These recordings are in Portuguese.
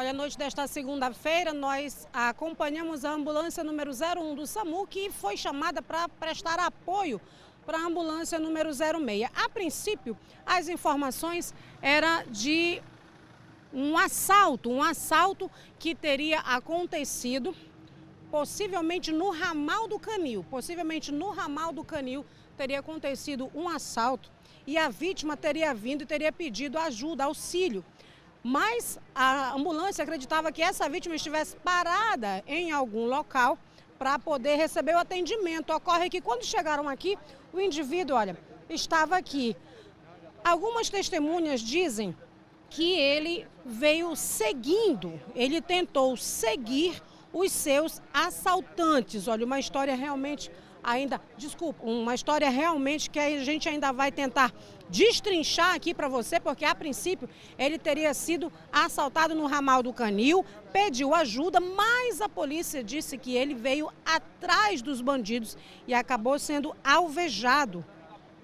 Olha, a noite desta segunda-feira, nós acompanhamos a ambulância número 01 do SAMU, que foi chamada para prestar apoio para a ambulância número 06. A princípio, as informações eram de um assalto, um assalto que teria acontecido possivelmente no ramal do Canil, possivelmente no ramal do Canil teria acontecido um assalto e a vítima teria vindo e teria pedido ajuda, auxílio. Mas a ambulância acreditava que essa vítima estivesse parada em algum local para poder receber o atendimento. Ocorre que quando chegaram aqui, o indivíduo, olha, estava aqui. Algumas testemunhas dizem que ele veio seguindo, ele tentou seguir os seus assaltantes. Olha, uma história realmente ainda, desculpa, uma história realmente que a gente ainda vai tentar destrinchar aqui para você, porque a princípio ele teria sido assaltado no ramal do Canil, pediu ajuda, mas a polícia disse que ele veio atrás dos bandidos e acabou sendo alvejado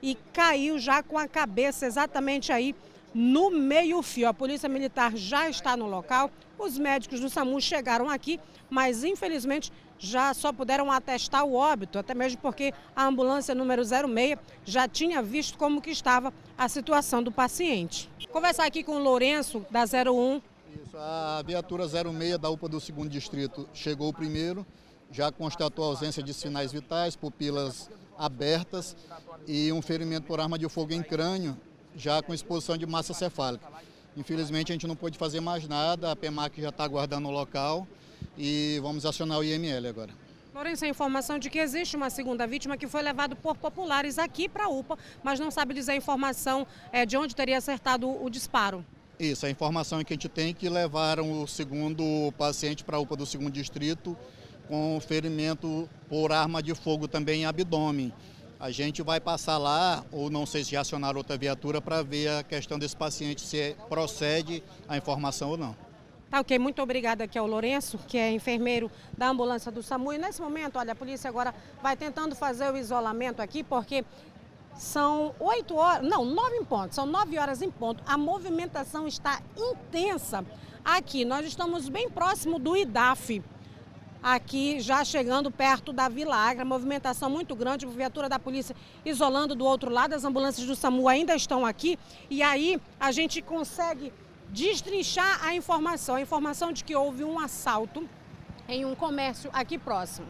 e caiu já com a cabeça exatamente aí no meio-fio. A polícia militar já está no local, os médicos do SAMU chegaram aqui, mas infelizmente já só puderam atestar o óbito, até mesmo porque a ambulância número 06 já tinha visto como que estava a situação do paciente. Conversar aqui com o Lourenço, da 01. Isso, a viatura 06 da UPA do 2 Distrito chegou primeiro, já constatou a ausência de sinais vitais, pupilas abertas e um ferimento por arma de fogo em crânio, já com exposição de massa cefálica. Infelizmente a gente não pôde fazer mais nada, a PEMAC já está aguardando o local e vamos acionar o IML agora. Lourenço, a informação de que existe uma segunda vítima que foi levado por populares aqui para a UPA, mas não sabe dizer a informação é, de onde teria acertado o disparo. Isso, a informação que a gente tem é que levaram o segundo paciente para a UPA do segundo distrito com ferimento por arma de fogo também em abdômen. A gente vai passar lá, ou não sei se já acionaram outra viatura, para ver a questão desse paciente, se procede a informação ou não. Tá ok, muito obrigada aqui ao Lourenço, que é enfermeiro da ambulância do SAMU. E nesse momento, olha, a polícia agora vai tentando fazer o isolamento aqui, porque são oito horas, não, nove em ponto, são nove horas em ponto. A movimentação está intensa aqui. Nós estamos bem próximo do IDAF, aqui já chegando perto da Vila Agra. Movimentação muito grande, viatura da polícia isolando do outro lado. As ambulâncias do SAMU ainda estão aqui. E aí a gente consegue destrinchar a informação, a informação de que houve um assalto em um comércio aqui próximo.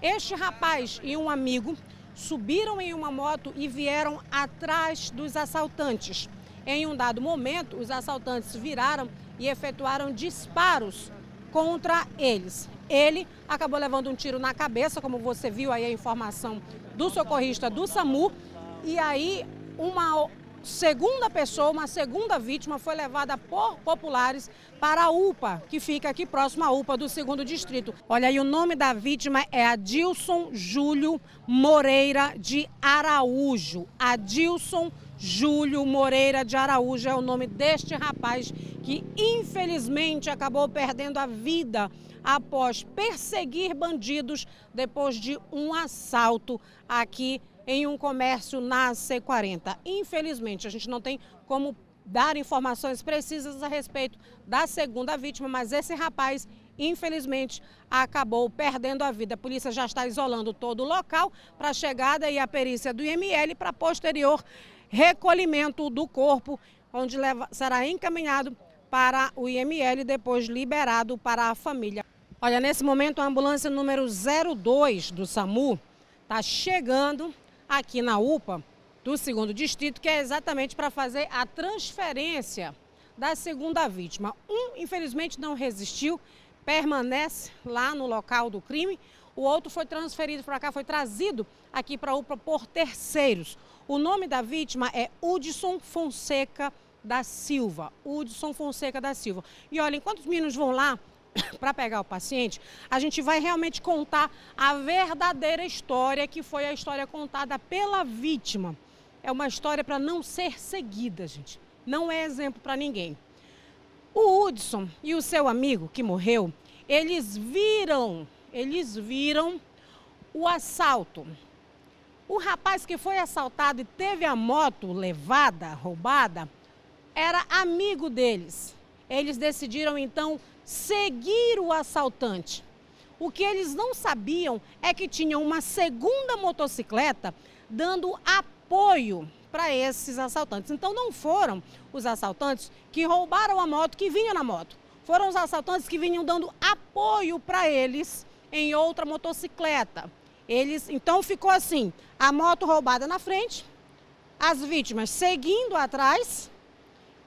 Este rapaz e um amigo subiram em uma moto e vieram atrás dos assaltantes. Em um dado momento, os assaltantes viraram e efetuaram disparos contra eles. Ele acabou levando um tiro na cabeça, como você viu aí a informação do socorrista do SAMU, e aí uma segunda pessoa, uma segunda vítima, foi levada por populares para a UPA, que fica aqui próximo à UPA do segundo distrito. Olha aí, o nome da vítima é Adilson Júlio Moreira de Araújo. Adilson Júlio Moreira de Araújo é o nome deste rapaz que infelizmente acabou perdendo a vida após perseguir bandidos depois de um assalto aqui em um comércio na C40. Infelizmente, a gente não tem como dar informações precisas a respeito da segunda vítima, mas esse rapaz, infelizmente, acabou perdendo a vida. A polícia já está isolando todo o local para a chegada e a perícia do IML para posterior recolhimento do corpo, onde leva, será encaminhado para o IML depois liberado para a família. Olha, nesse momento a ambulância número 02 do SAMU está chegando aqui na UPA do segundo distrito, que é exatamente para fazer a transferência da segunda vítima. Um, infelizmente, não resistiu, permanece lá no local do crime. O outro foi transferido para cá, foi trazido aqui para a UPA por terceiros. O nome da vítima é Hudson Fonseca da Silva. Hudson Fonseca da Silva. E olha, enquanto os meninos vão lá para pegar o paciente, a gente vai realmente contar a verdadeira história, que foi a história contada pela vítima. É uma história para não ser seguida, gente. Não é exemplo para ninguém. O Hudson e o seu amigo que morreu, eles viram, eles viram o assalto. O rapaz que foi assaltado e teve a moto levada, roubada, era amigo deles. Eles decidiram então seguir o assaltante. O que eles não sabiam é que tinha uma segunda motocicleta dando apoio para esses assaltantes. Então não foram os assaltantes que roubaram a moto que vinha na moto. Foram os assaltantes que vinham dando apoio para eles em outra motocicleta. Eles, então ficou assim, a moto roubada na frente, as vítimas seguindo atrás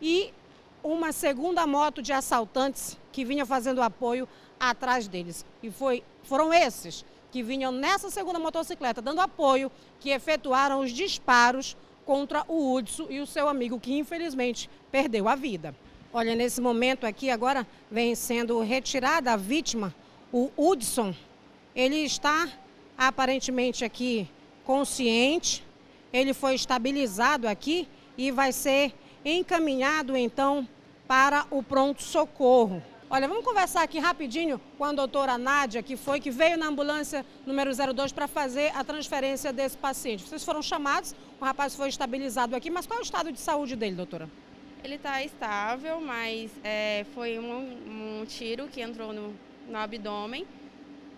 e uma segunda moto de assaltantes que vinha fazendo apoio atrás deles. E foi, foram esses que vinham nessa segunda motocicleta dando apoio que efetuaram os disparos contra o Hudson e o seu amigo que infelizmente perdeu a vida. Olha, nesse momento aqui agora vem sendo retirada a vítima, o Hudson. Ele está aparentemente aqui consciente, ele foi estabilizado aqui e vai ser encaminhado então para o pronto-socorro. Olha, vamos conversar aqui rapidinho com a doutora Nádia, que foi que veio na ambulância número 02 para fazer a transferência desse paciente. Vocês foram chamados, o rapaz foi estabilizado aqui, mas qual é o estado de saúde dele, doutora? Ele está estável, mas é, foi um, um, tiro que entrou no, no abdômen,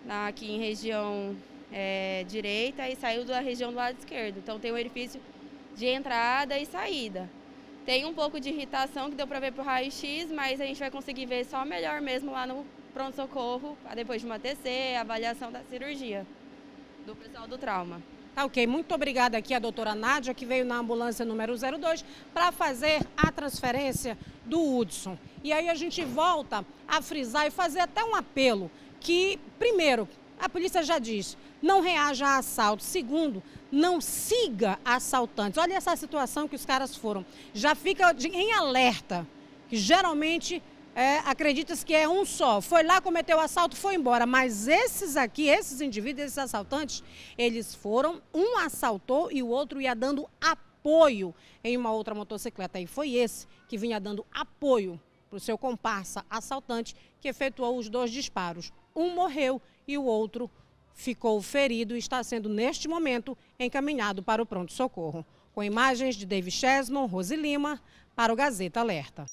aqui em região é, direita e saiu da região do lado esquerdo. Então tem um orifício de entrada e saída. Tem um pouco de irritação que deu para ver pro raio-x, mas a gente vai conseguir ver só melhor mesmo lá no pronto-socorro, depois de uma TC, avaliação da cirurgia do pessoal do trauma. Tá ok, muito obrigada aqui a doutora Nádia, que veio na ambulância número 02 para fazer a transferência do Hudson. E aí a gente volta a frisar e fazer até um apelo que, primeiro, a polícia já diz, não reaja a assalto. Segundo, não siga assaltantes. Olha essa situação que os caras foram. Já fica em alerta, que geralmente é, acredita-se que é um só. Foi lá, cometeu o assalto, foi embora. Mas esses aqui, esses indivíduos, esses assaltantes, eles foram, um assaltou e o outro ia dando apoio em uma outra motocicleta. E foi esse que vinha dando apoio para o seu comparsa assaltante, que efetuou os dois disparos. Um morreu e o outro ficou ferido e está sendo, neste momento, encaminhado para o pronto-socorro. Com imagens de David Chesman, Rose Lima, para o Gazeta Alerta.